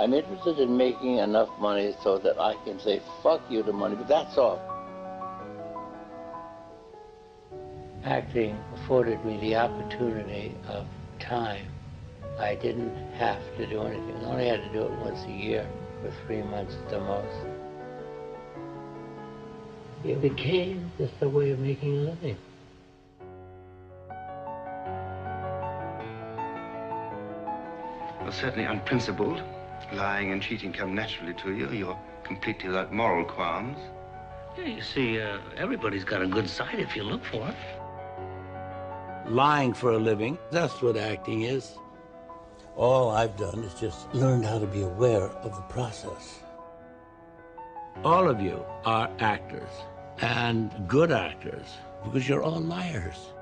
I'm interested in making enough money so that I can say fuck you to money, but that's all. Acting afforded me the opportunity of time. I didn't have to do anything. I only had to do it once a year for three months at the most. It became just a way of making a living. You're certainly unprincipled. Lying and cheating come naturally to you. You're completely without moral qualms. Yeah, you see, uh, everybody's got a good side if you look for it. Lying for a living, that's what acting is. All I've done is just learned how to be aware of the process. All of you are actors, and good actors, because you're all liars.